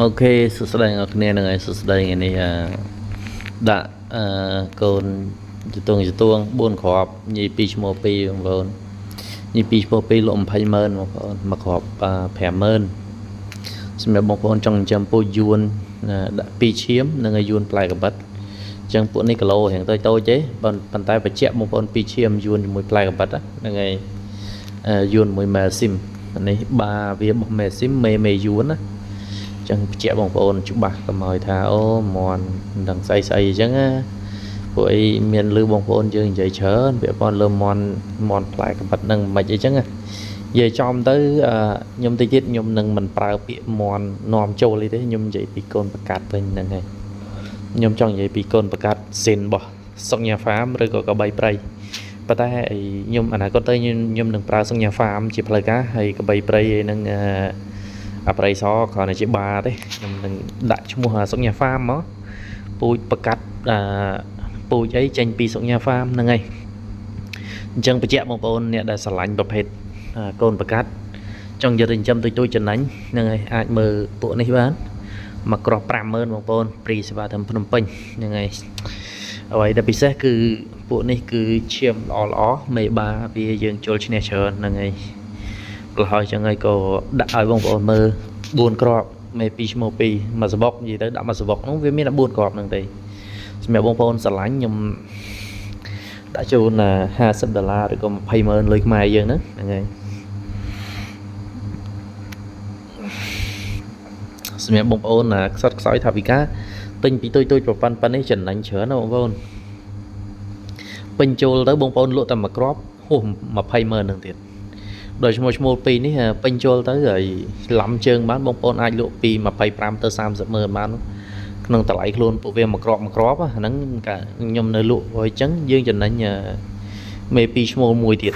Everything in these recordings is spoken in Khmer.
អូខេសួស្តីអ្នកគ្នានឹងហើយសួស្តីថ្ងៃនេះអាដាក់អឺកូនចតួងចតួង4គ្រាប់ញី2ឈ្មោះ2បងប្អូនញី2ឈ្មោះ2លក់20ម៉ឺនបងប្អូនមួយគ្រាប់5ម៉ឺនសម្រាប់បងប្អូនចង់ចិញ្ចឹមពូជយួនដាក់2ឈាមនិងយួនផ្លែកបិតអញ្ចឹងពួកនេះគីឡូរៀងតូចតូចទេប៉ុន្តែបច្ចៈបងប្អូន2ឈាមយួនជាមួយផ្លែកបិតហ្នឹងហើយយួនមួយម៉ែស៊ីមនេះបាវារបស់ម៉ែស៊ីមមេមេយួនណា ចឹងបញ្ជាក់បងប្អូនច្បាស់កុំឲ្យថាអូមន់មិនដឹងស្អីស្អីអញ្ចឹងណាពួកអីមានលឺបងប្អូនយើងនិយាយច្រើនពាក់ព័ន្ធលើមន់មន់ផ្លែកបិតនឹងមិនអីចឹងណានិយាយចំទៅខ្ញុំតិចទៀតខ្ញុំនឹងមិនប្រើពាក្យមន់នាំចូលទេខ្ញុំនិយាយពីកូនប្រកាត់វិញហ្នឹងហើយខ្ញុំចង់និយាយពីកូនប្រកាត់ស៊ីនរបស់សុកញ៉ាហ្វាមឬក៏កបីព្រៃប៉ុន្តែខ្ញុំអនាគតទៅខ្ញុំនឹងប្រើសុកញ៉ាហ្វាមជាផ្លូវការហើយកបីព្រៃឯនឹងអឺ អាប្រៃសគ្រាន់តែជាបាទេខ្ញុំនឹងដាក់ឈ្មោះសុកញ៉ាហ្វាមមកពូជប្រកាត់អាពូជអីចេញពីសុកញ៉ាហ្វាមហ្នឹងហើយអញ្ចឹងបញ្ជាក់បងប្អូនអ្នកដែលស្រឡាញ់ប្រភេទកូនប្រកាត់ចង់យកទៅចិញ្ចឹមទុយទុយចំណេញហ្នឹងហើយអាចមើលពួកនេះបានមកក្រោះ50000បងប្អូនព្រីសេវាធំភ្នំពេញហ្នឹងហើយអ្វីដែលពិសេសគឺពួកនេះគឺឈាមល្អល្អមេបាវាយើងចូលឈ្នះច្រើនហ្នឹងហើយ ប្រហែលចឹងហើយក៏ដាក់ឲ្យបងប្អូនមើល4គ្រាប់មេ2ឈ្មោះ2មួយសបុកនិយាយទៅដាក់មួយសបុកនោះវាមានតែ4គ្រាប់ហ្នឹងទេសម្រាប់បងប្អូនស្រឡាញ់ខ្ញុំដាក់ជូន50ដុល្លារឬក៏20ម៉ឺនលុយខ្មែរយើងហ្នឹងហ្នឹងហើយសម្រាប់បងប្អូនខ្សត់ខ្សោយថាវិការទិញពីទុយទុយប្រប៉ុណ្ណប៉ុណ្នេះចំណេញច្រើនណាបងប្អូនពេញចូលទៅបងប្អូនលក់តែមួយគ្រាប់ហួស20ម៉ឺនហ្នឹងទៀត ដោយឈ្មោះឈ្មោះពីរនេះពេញចូលទៅហើយឡំជើងបានបងប្អូនអាចលក់ពី25ទៅ30ម៉ឺនបានក្នុងតម្លៃខ្លួនពួកវាមួយក្របមួយក្របហ្នឹងខ្ញុំនៅលក់ហើយអញ្ចឹងយើងចំណេញមេពីឈ្មោះមួយទៀត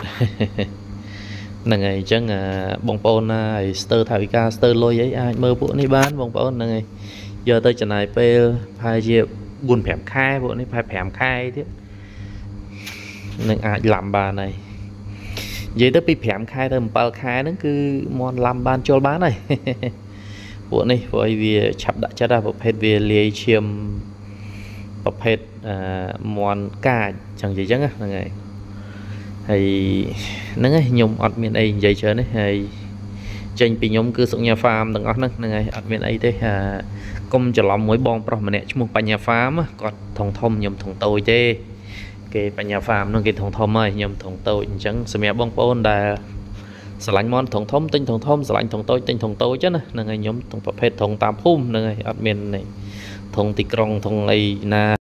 ហ្នឹងហើយអញ្ចឹងបងប្អូនណាហើយស្ទើរថាវិការស្ទើរលុយអីអាចមើលពួកនេះបានបងប្អូនហ្នឹងហើយយកទៅចំណាយពេលប្រហែលជា4 5ខែពួកនេះប្រហែល5ខែទៀតនឹងអាចឡំបានហើយ និយាយទៅពី5ខែទៅ7ខែហ្នឹងគឺមន់ឡាំបានចូលបានហើយពួកនេះព្រោះឲ្យវាឆាប់ដាក់ចិត្តប្រភេទវាលាយឈាមប្រភេទអឺមន់កាចចឹងនិយាយចឹងហ្នឹងហើយហើយហ្នឹងហើយខ្ញុំអត់មានអីនិយាយច្រើនទេហើយចេញពីខ្ញុំគឺសុកញ៉ាហ្វាមទាំងអស់ហ្នឹងហ្នឹងហើយអត់មានអីទេអាកុំច្រឡំមួយបងប្រុសម្នាក់ឈ្មោះបញ្ញាហ្វាមគាត់ធំធំខ្ញុំធំតូចទេ គេបញ្ញាហ្វាមនោះគេធំធំហើយខ្ញុំធំតូចអញ្ចឹងសម្រាប់បងប្អូនដែលស្រឡាញ់មន់ធំធំទិញធំធំស្រឡាញ់ធំតូចទិញធំតូចណាហ្នឹងហើយខ្ញុំធំប្រភេទធំតាមភូមិហ្នឹងហើយអត់មានធំទីក្រុងធំអីណា